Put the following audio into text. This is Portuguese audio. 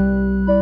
Música